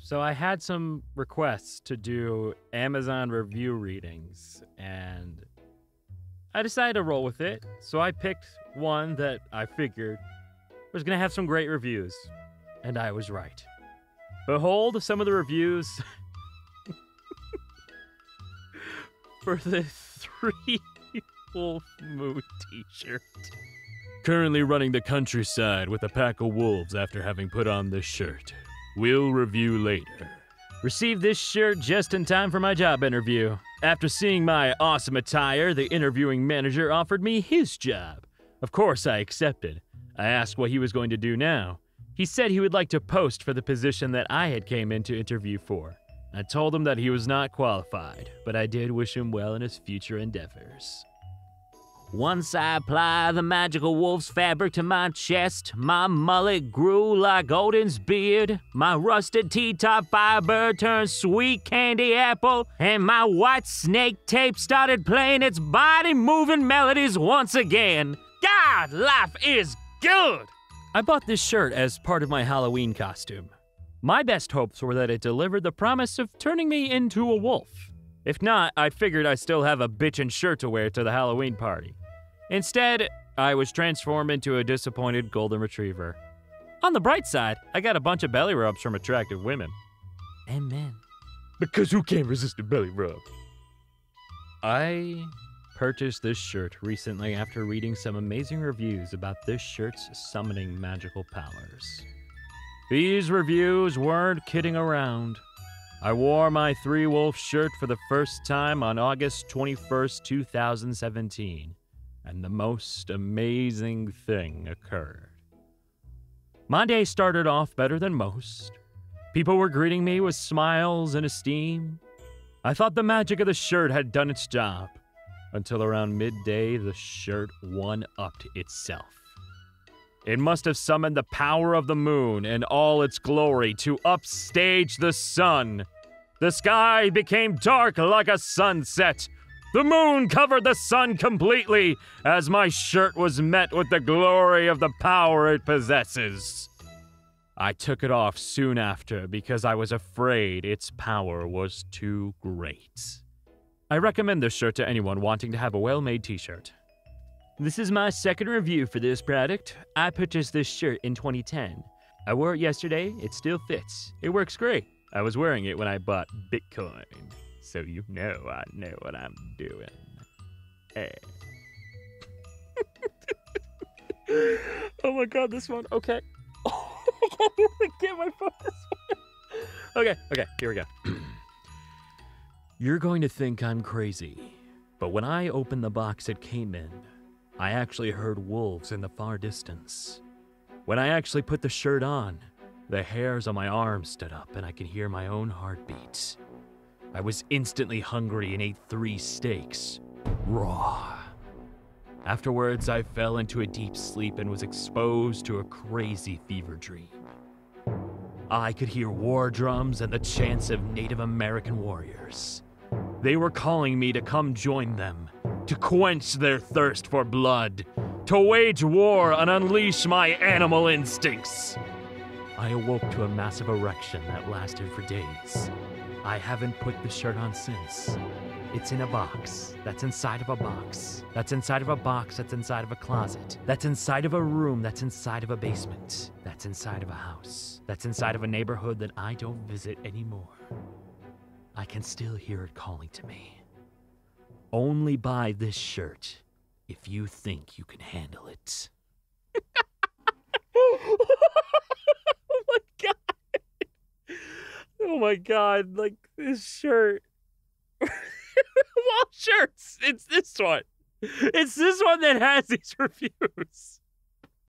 So I had some requests to do Amazon review readings, and I decided to roll with it. So I picked one that I figured was going to have some great reviews, and I was right. Behold some of the reviews for the three wolf moon t-shirt. Currently running the countryside with a pack of wolves after having put on this shirt. We'll review later. Received this shirt just in time for my job interview. After seeing my awesome attire, the interviewing manager offered me his job. Of course, I accepted. I asked what he was going to do now. He said he would like to post for the position that I had came in to interview for. I told him that he was not qualified, but I did wish him well in his future endeavors. Once I apply the magical wolf's fabric to my chest, my mullet grew like Odin's beard, my rusted T-top Firebird turned sweet candy apple, and my Whitesnake tape started playing its body-moving melodies once again. God, life is good! I bought this shirt as part of my Halloween costume. My best hopes were that it delivered the promise of turning me into a wolf. If not, I figured I still have a bitchin' shirt to wear to the Halloween party. Instead, I was transformed into a disappointed golden retriever. On the bright side, I got a bunch of belly rubs from attractive women. And men. Because who can't resist a belly rub? I purchased this shirt recently after reading some amazing reviews about this shirt's summoning magical powers. These reviews weren't kidding around. I wore my Three Wolf shirt for the first time on August 21st, 2017, and the most amazing thing occurred. My day started off better than most. People were greeting me with smiles and esteem. I thought the magic of the shirt had done its job, until around midday, the shirt one upped itself. It must have summoned the power of the moon and all its glory to upstage the sun. The sky became dark like a sunset. The moon covered the sun completely as my shirt was met with the glory of the power it possesses. I took it off soon after because I was afraid its power was too great. I recommend this shirt to anyone wanting to have a well made t shirt. This is my second review for this product. I purchased this shirt in 2010. I wore it yesterday, it still fits. It works great. I was wearing it when I bought Bitcoin, so you know I know what I'm doing. Hey. oh my god, this one. Okay. I can't get my phone this one. Okay, okay, here we go. You're going to think I'm crazy, but when I opened the box it came in, I actually heard wolves in the far distance. When I actually put the shirt on, the hairs on my arms stood up and I could hear my own heartbeat. I was instantly hungry and ate three steaks, raw. Afterwards, I fell into a deep sleep and was exposed to a crazy fever dream. I could hear war drums and the chants of Native American warriors. They were calling me to come join them, to quench their thirst for blood, to wage war and unleash my animal instincts. I awoke to a massive erection that lasted for days. I haven't put the shirt on since. It's in a box. That's inside of a box. That's inside of a box. That's inside of a closet. That's inside of a room. That's inside of a basement. That's inside of a house. That's inside of a neighborhood that I don't visit anymore. I can still hear it calling to me. Only buy this shirt if you think you can handle it. oh my god. Oh my god, like this shirt. of all shirts, it's this one. It's this one that has these reviews.